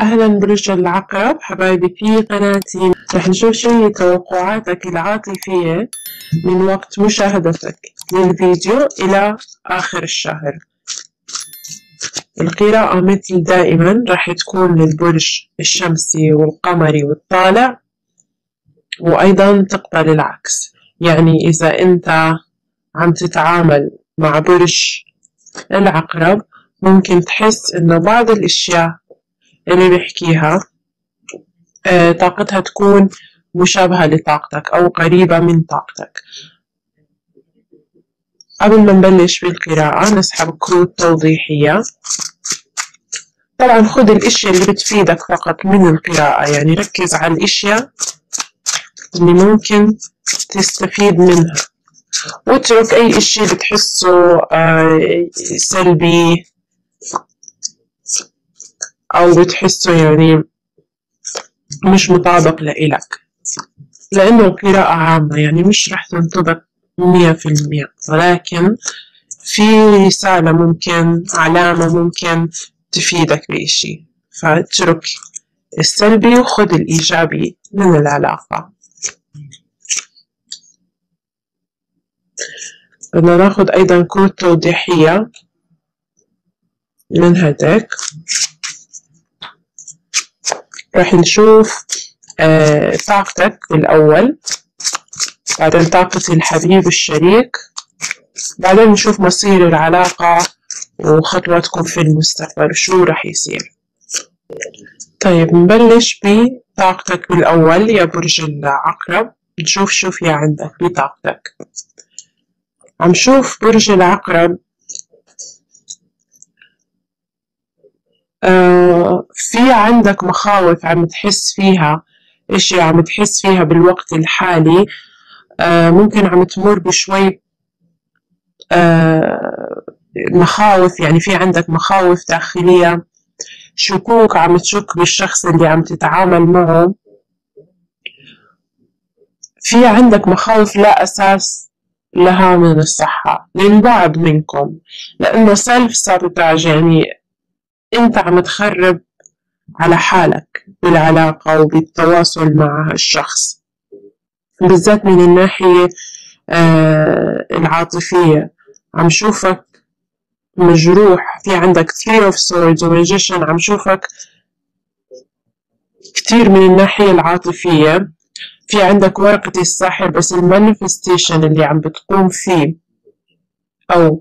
أهلا برجل العقرب حبايبي في قناتي. رح نشوف شو هي توقعاتك العاطفية من وقت مشاهدتك للفيديو إلى آخر الشهر. القراءة مثل دائما رح تكون للبرج الشمسي والقمري والطالع وأيضا تقبل العكس. يعني إذا أنت عم تتعامل مع برج العقرب ممكن تحس إنه بعض الأشياء اللي بيحكيها آه، طاقتها تكون مشابهة لطاقتك أو قريبة من طاقتك. قبل ما نبلش بالقراءة نسحب كروت توضيحية. طبعا خذ الأشياء اللي بتفيدك فقط من القراءة يعني ركز على الأشياء اللي ممكن تستفيد منها. واترك أي اشي بتحسه آه، سلبي أو بتحسه يعني مش مطابق لإلك. لأنه القراءة عامة يعني مش رح تنطبق مية في المية. ولكن في رسالة ممكن علامة ممكن تفيدك بإشي. فاترك السلبي وخذ الإيجابي من العلاقة. بدنا ناخد أيضا كروت توضيحية من هداك راح نشوف آه طاقتك الأول بعدين طاقة الحبيب الشريك بعدين نشوف مصير العلاقة وخطواتكم في المستقبل شو راح يصير. طيب نبلش بطاقتك بالأول يا برج العقرب. نشوف شو في عندك بطاقتك. عم شوف برج العقرب. في عندك مخاوف عم تحس فيها إشي عم تحس فيها بالوقت الحالي آه ممكن عم تمر بشوي آه مخاوف يعني في عندك مخاوف داخلية شكوك عم تشك بالشخص اللي عم تتعامل معه. في عندك مخاوف لا أساس لها من الصحة للبعض منكم لأنه سيلف سابوتاج يعني أنت عم تخرب على حالك بالعلاقة وبالتواصل مع الشخص بالذات من الناحية آه العاطفية. عم شوفك مجروح في عندك three of swords و عم شوفك كتير من الناحية العاطفية. في عندك ورقة الساحر بس المانيفستيشن اللي عم بتقوم فيه. أو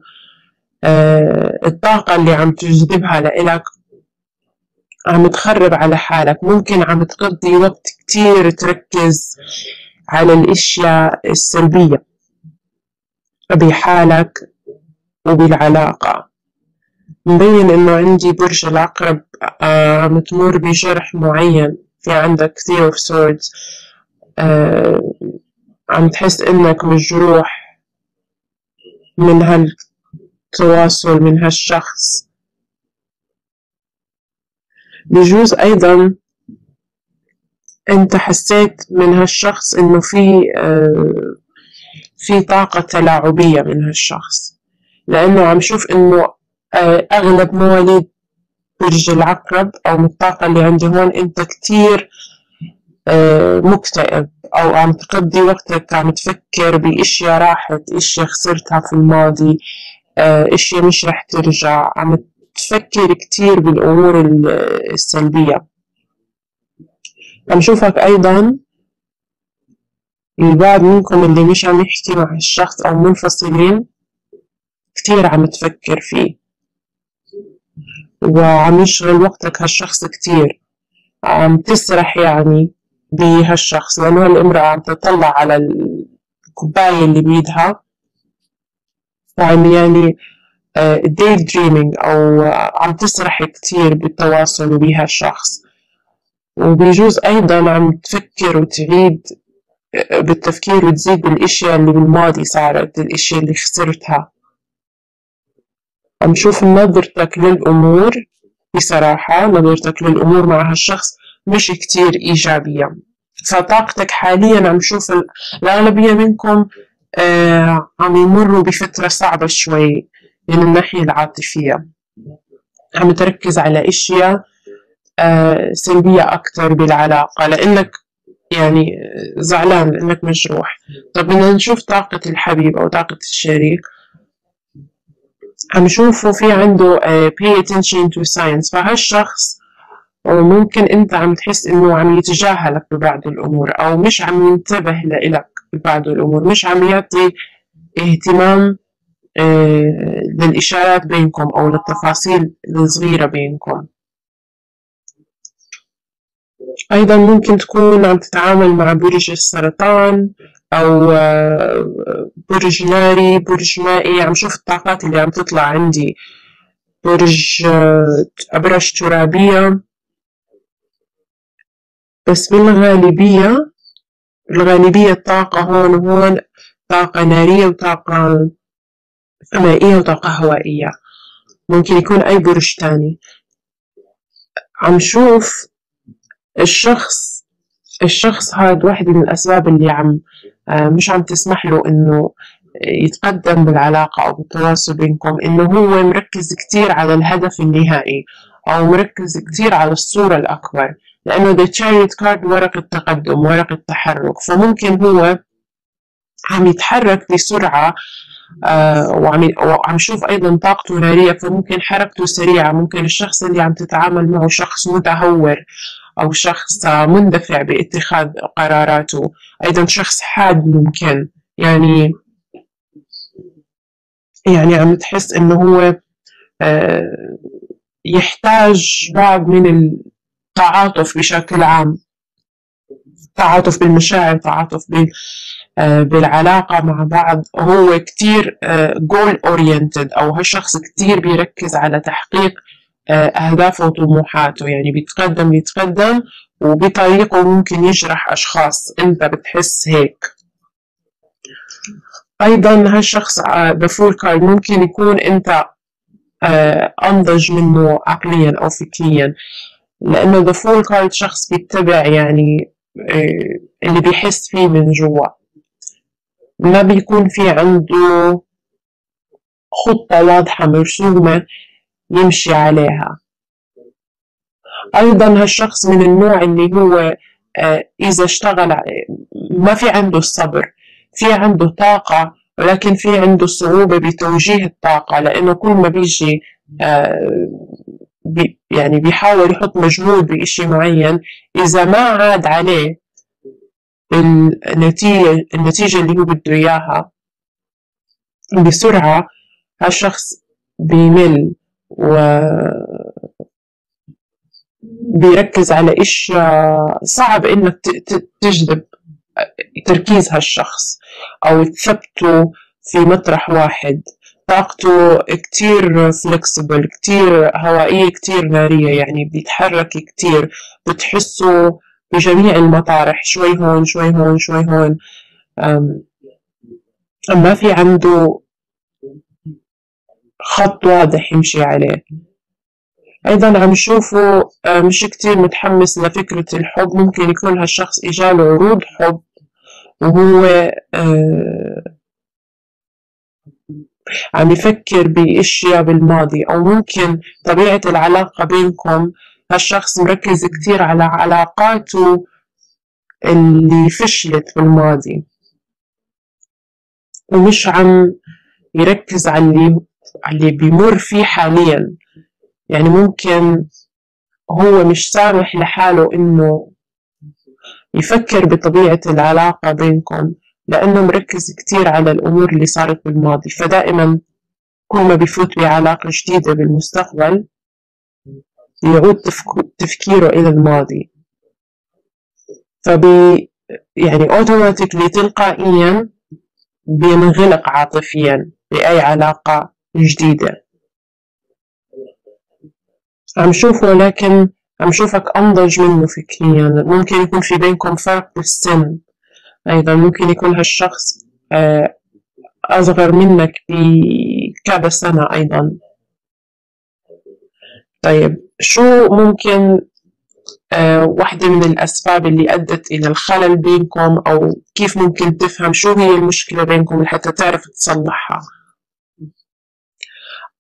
الطاقة اللي عم تجذبها لإلك عم تخرب على حالك. ممكن عم تقضي وقت كتير تركز على الأشياء السلبية بحالك وبالعلاقة. مبين إنه عندي برج العقرب آه، عم تمر بجرح معين. في عندك Three Swords آه، عم تحس إنك مجروح من هالتواصل من هالشخص. بجوز أيضا أنت حسيت من هالشخص إنه في آه، في طاقة تلاعبية من هالشخص لأنه عم شوف إنه آه، أغلب مواليد برج العقرب أو الطاقة اللي عندي هون أنت كتير آه، مكتئب أو عم تقضي وقتك عم تفكر بأشياء راحت أشياء خسرتها في الماضي. أشياء مش رح ترجع. عم تفكر كتير بالأمور السلبية. عم شوفك أيضا البعض منكم اللي مش عم يحكي مع الشخص أو منفصلين كتير عم تفكر فيه. وعم يشغل وقتك هالشخص كتير. عم تسرح يعني بهالشخص لأنه هالأمرأة عم تطلع على الكوباية اللي بيدها يعني ديل آه، دريمينج أو عم تسرح كتير بالتواصل بها الشخص وبيجوز أيضا عم تفكر وتعيد آه، بالتفكير وتزيد بالأشياء اللي بالماضي صارت الأشياء اللي خسرتها. عم شوف نظرتك للأمور بصراحة نظرتك للأمور مع هالشخص مش كتير إيجابية. فطاقتك حاليا عم شوف الأغلبية منكم آه عم يمروا بفترة صعبة شوي من الناحية العاطفية. عم تركز على أشياء آه، سلبية أكتر بالعلاقة لأنك يعني زعلان لأنك مجروح. طب بدنا نشوف طاقة الحبيب أو طاقة الشريك. عم شوفه في عنده uh, pay attention to science. فهالشخص وممكن أنت عم تحس إنه عم يتجاهلك ببعض الأمور أو مش عم ينتبه لإلك ببعض الأمور مش عم يعطي اهتمام uh, للإشارات بينكم أو للتفاصيل الصغيرة بينكم. أيضا ممكن تكون عم تتعامل مع برج السرطان أو آه، برج ناري برج مائي عم شوف الطاقات اللي عم تطلع عندي. برج آه، أبرج ترابية. بس بالغالبية الغالبية الطاقة هون وهون طاقة نارية وطاقة مائية وطاقة هوائية. ممكن يكون أي برج تاني. عم شوف الشخص الشخص هذا واحدة من الأسباب اللي عم آه، مش عم تسمح له إنه يتقدم بالعلاقة أو بالتواصل بينكم إنه هو مركز كتير على الهدف النهائي أو مركز كتير على الصورة الأكبر لأنه the chariot card ورق التقدم ورق التحرك. فممكن هو عم يتحرك بسرعة آه وعم وعم شوف أيضا طاقته نارية فممكن حركته سريعة. ممكن الشخص اللي عم تتعامل معه شخص متهور أو شخص مندفع باتخاذ قراراته. أيضا شخص حاد ممكن. يعني يعني عم تحس إنه هو آه، يحتاج بعض من التعاطف بشكل عام. تعاطف بالمشاعر تعاطف آه، بالعلاقة مع بعض. هو كتير جول آه، اورينتد أو هالشخص كتير بيركز على تحقيق آه، أهدافه وطموحاته. يعني بيتقدم يتقدم وبطريقة ممكن يجرح أشخاص. أنت بتحس هيك. أيضا هالشخص ب fool card ممكن يكون أنت أنضج منه عقليا أو فكريا. لأنه fool card شخص بيتبع يعني آه، اللي بيحس فيه من جوا. ما بيكون في عنده خطة واضحة مرسومة يمشي عليها. أيضا هالشخص من النوع اللي هو آه، إذا اشتغل ما في عنده الصبر في عنده طاقة ولكن في عنده صعوبة بتوجيه الطاقة لأنه كل ما بيجي آه، بي يعني بيحاول يحط مجهود بإشي معين. إذا ما عاد عليه النتيجة النتيجة اللي هو بده إياها بسرعة هالشخص بيمل و بيركز على إيش صعب إنك تجذب تركيز هالشخص أو تثبته في مطرح واحد. طاقته كتير فلكسبل كتير هوائية كتير نارية يعني بيتحرك كتير بتحسه بجميع المطارح شوي هون شوي هون شوي هون. ما في عنده خط واضح يمشي عليه. أيضا عم شوفه مش كتير متحمس لفكرة الحب. ممكن يكون هالشخص إجاله عروض حب وهو آه، عم يفكر بأشياء بالماضي. أو ممكن طبيعة العلاقة بينكم هالشخص مركز كتير على علاقاته اللي فشلت بالماضي. ومش عم يركز على اللي اللي بيمر فيه حاليا. يعني ممكن هو مش سامح لحاله إنه يفكر بطبيعة العلاقة بينكم. لأنه مركز كتير على الأمور اللي صارت بالماضي فدائما كل ما بيفوت بعلاقة جديدة بالمستقبل يعود تفكيره إلى الماضي. فبي يعني اوتوماتيكلي تلقائيا بينغلق عاطفيا بأي علاقة جديدة. عم شوفه لكن عم شوفك أنضج منه فكريا. ممكن يكون في بينكم فرق بالسن. أيضا ممكن يكون هالشخص آه، أصغر منك بكذا سنة أيضا. طيب شو ممكن آه، واحدة من الأسباب اللي أدت إلى الخلل بينكم أو كيف ممكن تفهم شو هي المشكلة بينكم لحتى تعرف تصلحها؟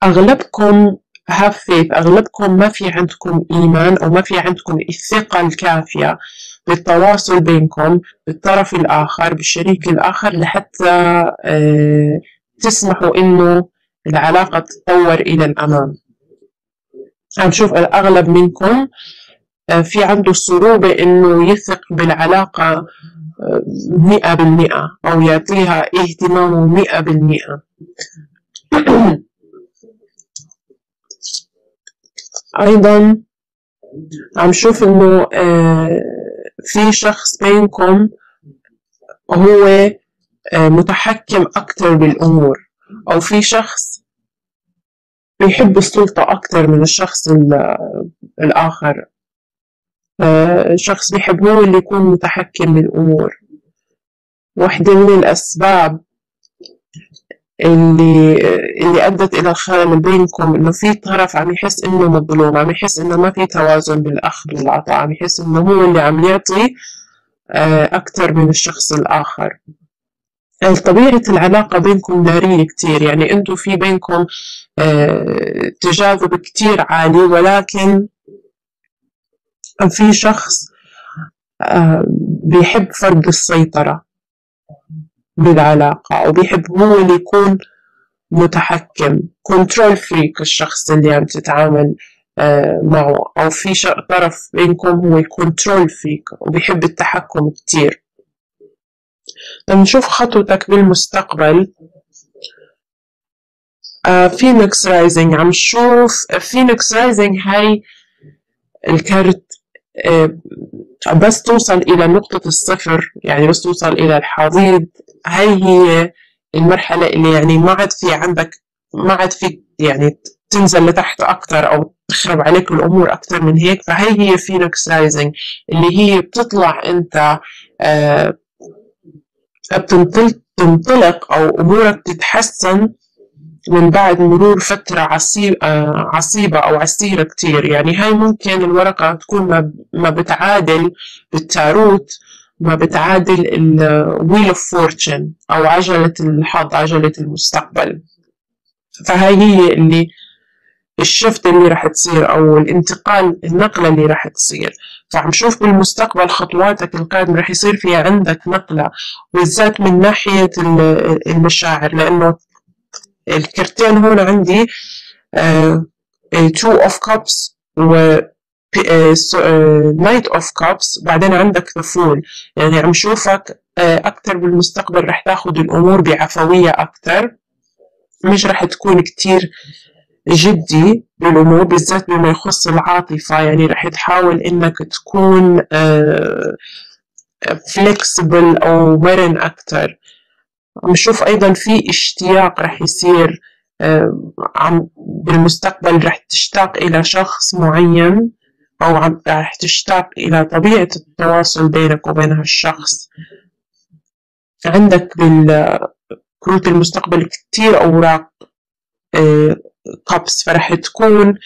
أغلبكم faith أغلبكم ما في عندكم إيمان أو ما في عندكم الثقة الكافية. بالتواصل بينكم بالطرف الآخر بالشريك الآخر لحتى آه، تسمحوا إنه العلاقة تتطور إلى الأمام. عم شوف الأغلب منكم آه، في عنده صعوبة إنه يثق بالعلاقة آه، مئة بالمئة أو يعطيها اهتمامه مئة بالمئة. أيضا عم شوف إنه في شخص بينكم هو متحكم أكتر بالأمور أو في شخص بيحب السلطة أكتر من الشخص الآخر. شخص بيحب هو اللي يكون متحكم بالأمور. واحدة من الأسباب اللي اللي أدت إلى الخلل بينكم إنه في طرف عم يحس إنه مظلوم عم يحس إنه ما في توازن بالأخذ والعطاء عم يحس إنه هو اللي عم يعطي آه، أكتر من الشخص يعني طبيعة العلاقة بينكم نارية كتير يعني أنتوا في بينكم آه، تجاذب كتير عالي ولكن في شخص آه، بيحب فرض السيطرة. بالعلاقة أو بيحب هو اللي يكون متحكم كنترول فريك الشخص اللي عم تتعامل آه، معه. أو في طرف بينكم هو ال control freak وبيحب التحكم كتير. نشوف خطوتك بالمستقبل. phoenix rising عم شوف phoenix rising هاي الكارت آه، بس توصل إلى نقطة الصفر يعني بس توصل إلى الحضيض هاي هي المرحلة اللي يعني ما عاد في عندك ما عاد في يعني تنزل لتحت أكتر أو تخرب عليك الأمور أكتر من هيك. فهي هي phoenix rising اللي هي بتطلع أنت آه بتنطلق أو أمورك تتحسن من بعد مرور فترة آه، عصيبة أو عسيرة كتير. يعني هاي ممكن الورقة تكون ما بتعادل بالتاروت ما بتعادل ال wheel of fortune أو عجلة الحظ عجلة المستقبل. فهاي هي اللي ال shift اللي راح تصير أو الانتقال النقلة اللي راح تصير. فعم شوف بالمستقبل خطواتك القادمة راح يصير فيها عندك نقلة بالذات من ناحية المشاعر لأنه الكرتين هون عندي Two of Cups و Knight of Cups بعدين عندك The Fool يعني عم شوفك آه، أكثر بالمستقبل رح تاخذ الأمور بعفوية أكثر مش رح تكون كتير جدي بالأمور بالذات بما يخص العاطفة. يعني رح تحاول إنك تكون فليكسبل آه، أو مرن أكثر بنشوف أيضا في اشتياق رح يصير عم بالمستقبل رح تشتاق إلى شخص معين. أو عم رح تشتاق إلى طبيعة التواصل بينك وبين هالشخص عندك بالكروت المستقبل كتير أوراق آه، فرح تكون.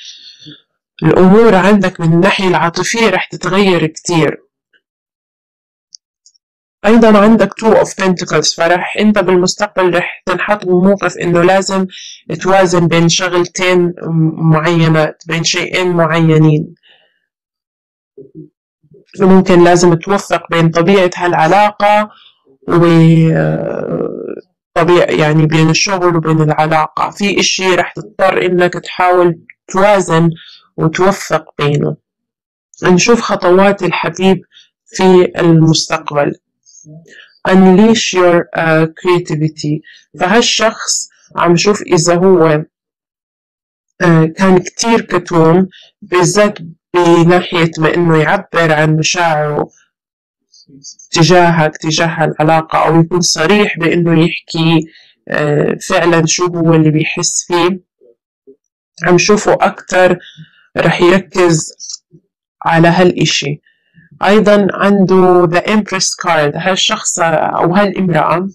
الأمور عندك من الناحية العاطفية رح تتغير كتير. أيضا عندك two of pentacles فرح أنت بالمستقبل رح تنحط بموقف إنه لازم توازن بين شغلتين معينات بين شيئين معينين. ممكن لازم توفق بين طبيعة هالعلاقة و طبيعة يعني بين الشغل وبين العلاقة. في إشي رح تضطر إنك تحاول توازن وتوفق بينه. نشوف خطوات الحبيب في المستقبل. Unleash your uh, creativity. فهالشخص عم شوف إذا هو uh, كان كتير كتوم بالذات بناحية ما إنه يعبر عن مشاعره تجاهك تجاه العلاقة أو يكون صريح بإنه يحكي uh, فعلا شو هو اللي بيحس فيه. عم شوفه أكتر رح يركز على هالإشي. أيضا عنده The Empress card هالشخص أو هالامرأة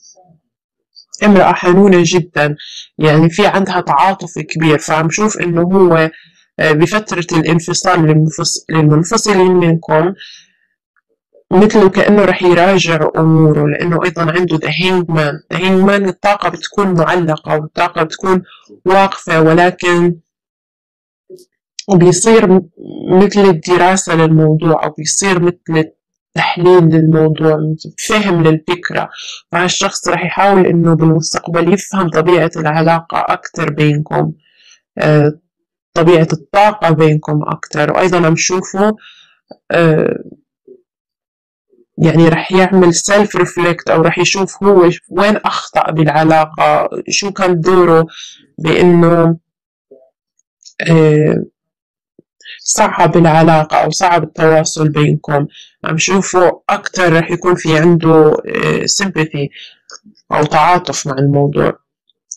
امرأة حنونة جدا يعني في عندها تعاطف كبير فعم شوف إنه هو آه، بفترة الانفصال للمنفصلين منكم مثله كأنه رح يراجع أموره لأنه أيضا عنده ذا هينجمان ذا هينجمان الطاقة بتكون معلقة والطاقة بتكون واقفة ولكن وبيصير مثل الدراسة للموضوع أو بيصير مثل تحليل للموضوع فهم للفكرة. فهالشخص رح يحاول إنه بالمستقبل يفهم طبيعة العلاقة أكتر بينكم. آه، طبيعة الطاقة بينكم أكتر. وأيضا عم شوفه آه، يعني رح يعمل self reflect أو رح يشوف هو وين أخطأ بالعلاقة شو كان دوره بإنه آه، صعب العلاقة أو صعب التواصل بينكم. عم شوفه أكتر رح يكون في عنده سيمباثي آه، أو تعاطف مع الموضوع.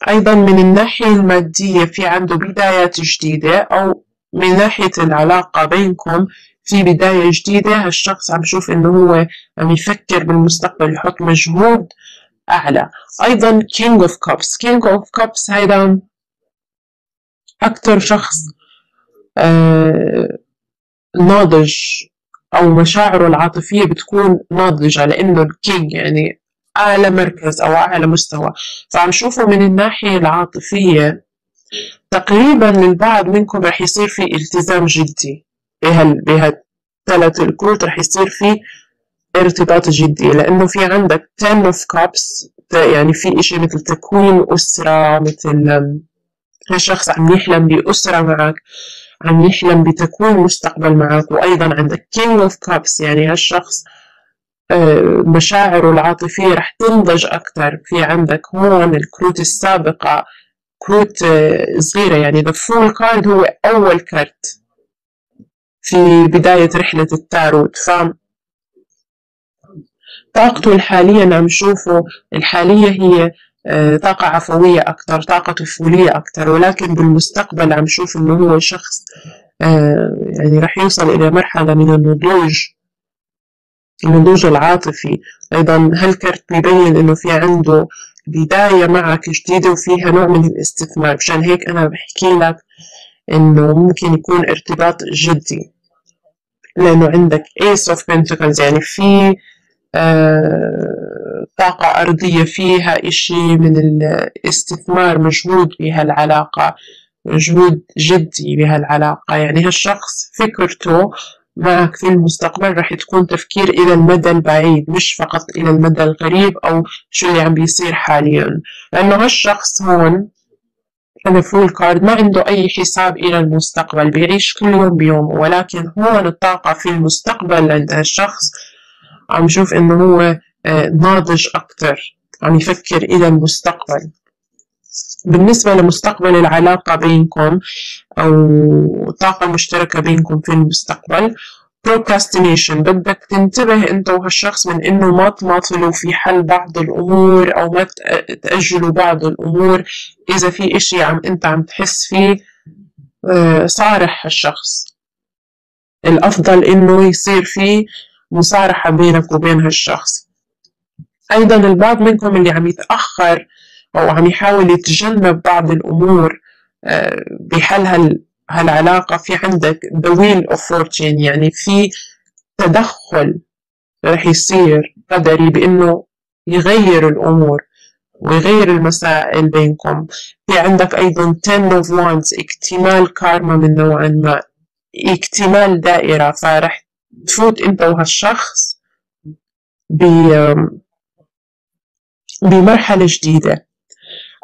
أيضا من الناحية المادية في عنده بدايات جديدة أو من ناحية العلاقة بينكم في بداية جديدة. هالشخص عم شوف إنه هو عم يفكر بالمستقبل يحط مجهود أعلى. أيضا King of Cups. King of Cups هيدا أكتر شخص آه ناضج أو مشاعره العاطفية بتكون ناضجة لأنه الكينج يعني أعلى مركز أو أعلى مستوى. فعم شوفه من الناحية العاطفية تقريبا للبعض منكم رح يصير في التزام جدي. بهال بهالثلاث الكروت رح يصير في ارتباط جدي لأنه في عندك 10 of cups يعني في إشي مثل تكوين أسرة مثل هالشخص عم يحلم بأسرة معك عم يحلم بتكوين مستقبل معك وأيضا عندك King of Cups يعني هالشخص مشاعره العاطفية رح تنضج أكثر في عندك هون الكروت السابقة كروت آه، صغيرة يعني The Fool card هو أول كارت في بداية رحلة التاروت. ف طاقته الحالية عم نشوفه الحالية هي آه، طاقة عفوية أكثر طاقة طفولية أكثر ولكن بالمستقبل عم نشوف إنه هو شخص يعني راح يوصل إلى مرحلة من النضوج. النضوج العاطفي. أيضا هالكرت بيبين إنه في عنده بداية معك جديدة وفيها نوع من الاستثمار؟ مشان هيك أنا بحكي لك إنه ممكن يكون ارتباط جدي. لأنه عندك Ace of Pentacles يعني في آه طاقة أرضية فيها إشي من الاستثمار مجهود بهالعلاقة مجهود جدي بهالعلاقة. يعني هالشخص فكرته معك في المستقبل رح تكون تفكير إلى المدى البعيد مش فقط إلى المدى القريب أو شو اللي عم بيصير حاليا. لأنه هالشخص هون أنا فول كارد ما عنده أي حساب إلى المستقبل بيعيش كل يوم بيوم ولكن هون الطاقة في المستقبل عند هالشخص عم شوف إنه هو آه، ناضج أكتر عم يفكر إلى المستقبل. بالنسبة لمستقبل العلاقة بينكم أو طاقة مشتركة بينكم في المستقبل procrastination بدك تنتبه أنت وهالشخص من إنه ما تماطلوا في حل بعض الأمور أو ما تأجلوا بعض الأمور. إذا في إشي عم أنت عم تحس فيه آه، صارح هالشخص. الأفضل إنه يصير في مصارحة بينك وبين هالشخص. أيضا البعض منكم اللي عم يتأخر أو عم يحاول يتجنب بعض الأمور آه، بحل هالعلاقة. في عندك the wheel of fortune يعني في تدخل رح يصير قدري بإنه يغير الأمور ويغير المسائل بينكم. في عندك أيضا ten of wands اكتمال كارما من نوع ما اكتمال دائرة. فرح تفوت أنت وهالشخص بمرحلة جديدة.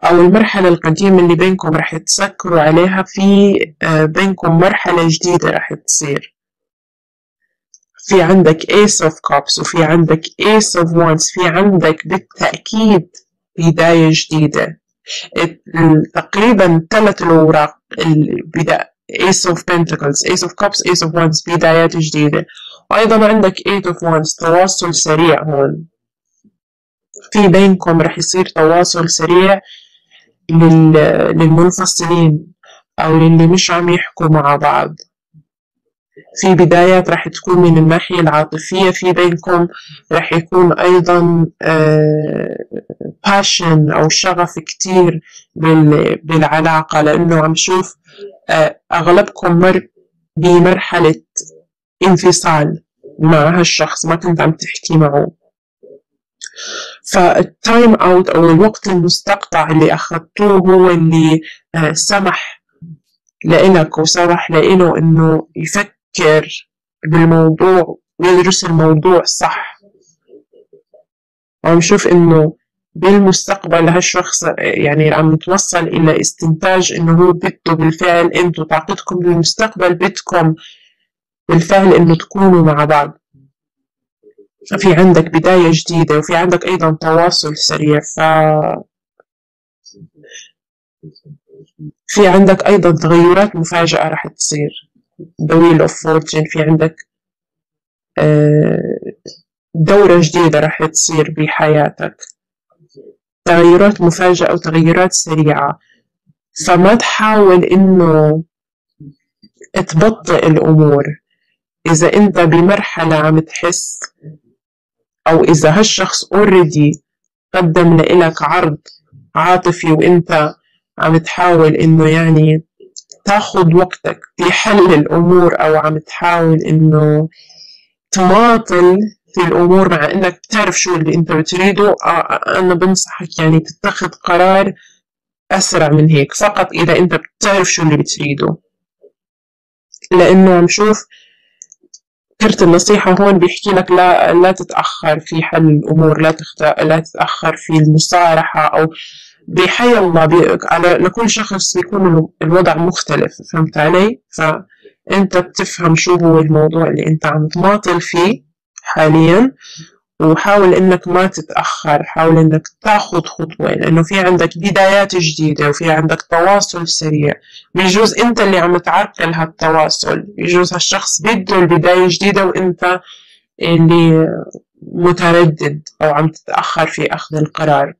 أو المرحلة القديمة اللي بينكم رح تسكروا عليها في آه، بينكم مرحلة جديدة رح تصير. في عندك Ace of Cups وفي عندك Ace of Wands في عندك بالتأكيد بداية جديدة. تقريبا ثلاث الأوراق البداية Ace of Pentacles Ace of Cups Ace of Wands بدايات جديدة. وأيضا عندك Eight of Wands تواصل سريع هون. في بينكم رح يصير تواصل سريع للمنفصلين أو للي مش عم يحكوا مع بعض. في بدايات رح تكون من الناحية العاطفية في بينكم رح يكون أيضا passion آه، أو شغف كتير بالعلاقة لأنه عم شوف آه، أغلبكم مر بمرحلة انفصال مع هالشخص ما كنت عم تحكي معه. فال time out أو الوقت المستقطع اللي أخذتوه هو اللي آه، سمح لإلك وسمح لإله إنه يفكر بالموضوع ويدرس الموضوع صح. عم شوف إنه بالمستقبل هالشخص يعني عم يتوصل إلى استنتاج إنه هو بده بالفعل أنتوا طاقتكم بالمستقبل بدكم بالفعل إنه تكونوا مع بعض. في عندك بداية جديدة وفي عندك أيضا تواصل سريع ف في عندك أيضا تغيرات مفاجئة راح تصير. The Wheel of Fortune في عندك آه، دورة جديدة راح تصير بحياتك. تغيرات مفاجئة وتغيرات سريعة. فما تحاول إنه تبطئ الأمور. إذا أنت بمرحلة عم تحس أو إذا هالشخص اوريدي قدم لإلك عرض عاطفي وأنت عم تحاول إنه يعني تاخد وقتك في حل الأمور أو عم تحاول إنه تماطل في الأمور مع إنك بتعرف شو اللي أنت بتريده. أنا بنصحك يعني تتخذ قرار أسرع من هيك فقط إذا أنت بتعرف شو اللي بتريده. لأنه عم شوف كرت النصيحة هون بيحكي لك لا لا تتأخر في حل الأمور لا. لا تتأخر في المصارحة أو بحي الله بي... على لكل شخص بيكون الوضع مختلف فهمت علي؟ فأنت بتفهم شو هو الموضوع اللي أنت عم تماطل فيه حاليا وحاول إنك ما تتأخر حاول إنك تاخذ خطوة لأنه في عندك بدايات جديدة وفي عندك تواصل سريع. بيجوز أنت اللي عم تعرقل هالتواصل بيجوز هالشخص بده البداية جديدة وأنت اللي متردد أو عم تتأخر في أخذ القرار.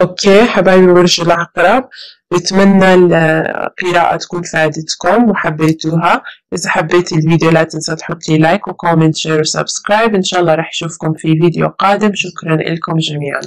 okay حبايبي برج العقرب بتمنى القراءة تكون فادتكم وحبيتوها. إذا حبيت الفيديو لا تنسى تحط لي like و comment share و subscribe إن شاء الله رح أشوفكم في فيديو قادم. شكرا لكم جميعا.